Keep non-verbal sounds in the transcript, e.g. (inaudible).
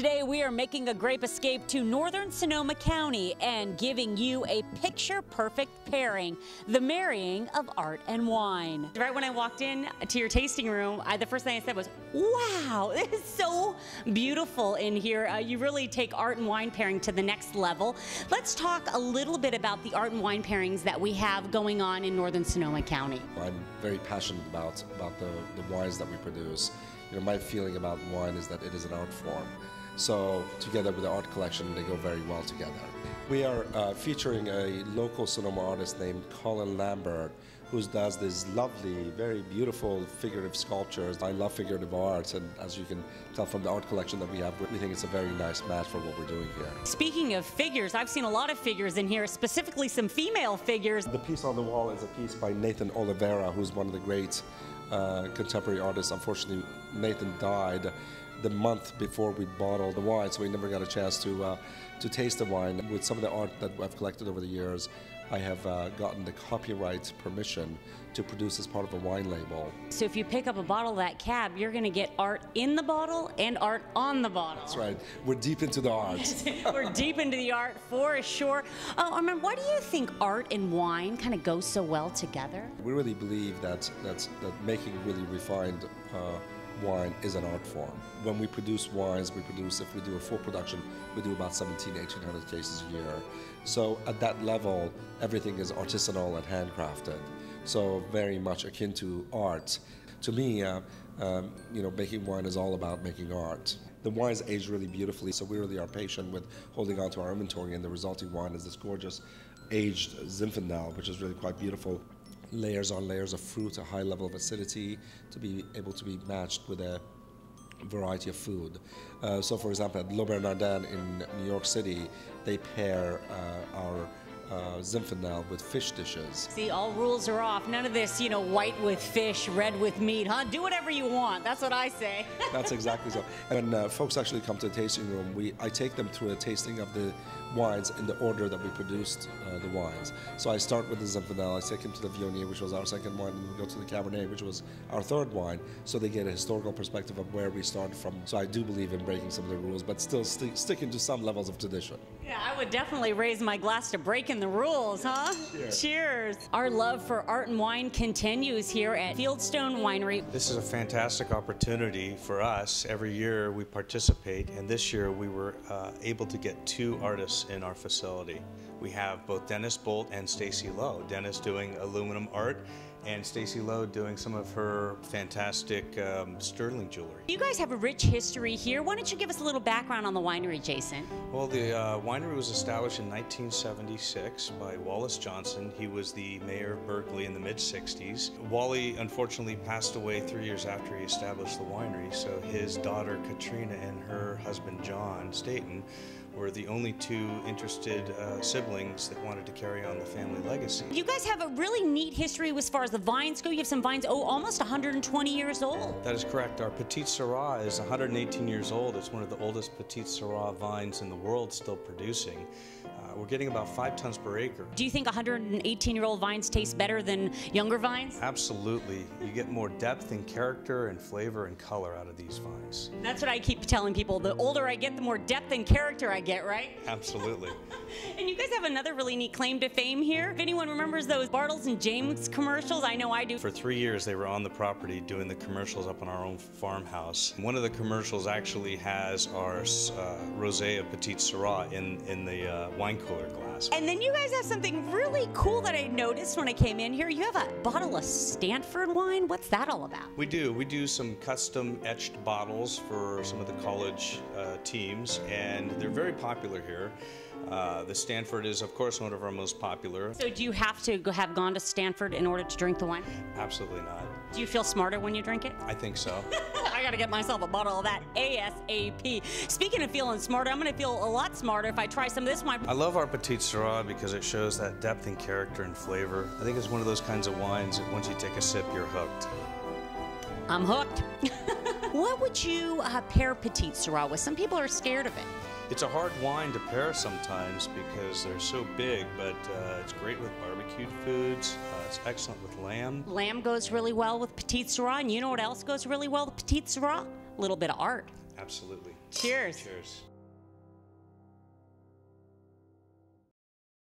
Today we are making a grape escape to northern Sonoma County and giving you a picture perfect pairing the marrying of art and wine. Right when I walked in to your tasting room, I, the first thing I said was, Wow, (laughs) it is so beautiful in here. Uh, you really take art and wine pairing to the next level. Let's talk a little bit about the art and wine pairings that we have going on in northern Sonoma County. I'm very passionate about, about the, the wines that we produce. You know, my feeling about wine is that it is an art form. So together with the art collection, they go very well together. We are uh, featuring a local Sonoma artist named Colin Lambert, who does these lovely, very beautiful figurative sculptures. I love figurative art, and as you can tell from the art collection that we have, we think it's a very nice match for what we're doing here. Speaking of figures, I've seen a lot of figures in here, specifically some female figures. The piece on the wall is a piece by Nathan Oliveira, who's one of the great uh, contemporary artists. Unfortunately, Nathan died the month before we bottled the wine, so we never got a chance to uh, to taste the wine. With some of the art that I've collected over the years, I have uh, gotten the copyright permission to produce as part of a wine label. So if you pick up a bottle of that cab, you're going to get art in the bottle and art on the bottle. That's right. We're deep into the art. (laughs) We're deep into the art for sure. Oh, mean, why do you think art and wine kind of go so well together? We really believe that that, that making really refined. Uh, wine is an art form. When we produce wines, we produce, if we do a full production, we do about 17, 1800 cases a year. So at that level, everything is artisanal and handcrafted. So very much akin to art. To me, uh, um, you know, making wine is all about making art. The wines age really beautifully, so we really are patient with holding on to our inventory, and the resulting wine is this gorgeous aged Zinfandel, which is really quite beautiful layers on layers of fruit, a high level of acidity to be able to be matched with a variety of food. Uh, so, for example, at Le Bernardin in New York City, they pair uh, our uh, Zinfandel with fish dishes. See, all rules are off. None of this, you know, white with fish, red with meat, huh? Do whatever you want. That's what I say. That's exactly so. And when uh, folks actually come to the tasting room, we I take them through a tasting of the wines in the order that we produced uh, the wines. So I start with the Zinfandel, I take him to the Viognier, which was our second wine, and we go to the Cabernet, which was our third wine, so they get a historical perspective of where we started from. So I do believe in breaking some of the rules, but still st sticking to some levels of tradition. Yeah, I would definitely raise my glass to breaking the rules, huh? Cheers. Cheers. Our love for art and wine continues here at Fieldstone Winery. This is a fantastic opportunity for us. Every year we participate, and this year we were uh, able to get two artists in our facility. We have both Dennis Bolt and Stacy Lowe. Dennis doing aluminum art and Stacy Lowe doing some of her fantastic um, sterling jewelry. You guys have a rich history here. Why don't you give us a little background on the winery, Jason? Well, the uh, winery was established in 1976 by Wallace Johnson. He was the mayor of Berkeley in the mid 60s. Wally unfortunately passed away three years after he established the winery, so his daughter Katrina and her husband John Staten were the only two interested uh, siblings that wanted to carry on the family legacy. You guys have a really neat history as far as the vines go. You have some vines, oh, almost 120 years old. That is correct. Our Petite Sirah is 118 years old. It's one of the oldest Petite Sirah vines in the world still producing. Uh, we're getting about five tons per acre. Do you think 118 year old vines taste better than younger vines? Absolutely. You get more depth and character and flavor and color out of these vines. That's what I keep telling people. The older I get, the more depth and character I get, right? Absolutely. (laughs) and you guys have another really neat claim to fame here. If anyone remembers those Bartles and James commercials, I know I do. For three years, they were on the property doing the commercials up on our own farmhouse. One of the commercials actually has our uh, rosé of Petite Sirah in, in the uh, wine cooler glass. And then you guys have something really cool that I noticed when I came in here. You have a bottle of Stanford wine. What's that all about? We do. We do some custom etched bottles for some of the college uh, teams, and they're very popular here. Uh, the Stanford is, of course, one of our most popular. So, do you have to go, have gone to Stanford in order to drink the wine? Absolutely not. Do you feel smarter when you drink it? I think so. (laughs) I gotta get myself a bottle of that ASAP. Speaking of feeling smarter, I'm gonna feel a lot smarter if I try some of this wine. I love our Petite Sirah because it shows that depth and character and flavor. I think it's one of those kinds of wines that once you take a sip, you're hooked. I'm hooked. (laughs) what would you uh, pair Petite Sirah with? Some people are scared of it. It's a hard wine to pair sometimes because they're so big, but uh, it's great with barbecued foods. Uh, it's excellent with lamb. Lamb goes really well with Petite Sirah, and you know what else goes really well with Petite Sirah? A little bit of art. Absolutely. Cheers. Cheers.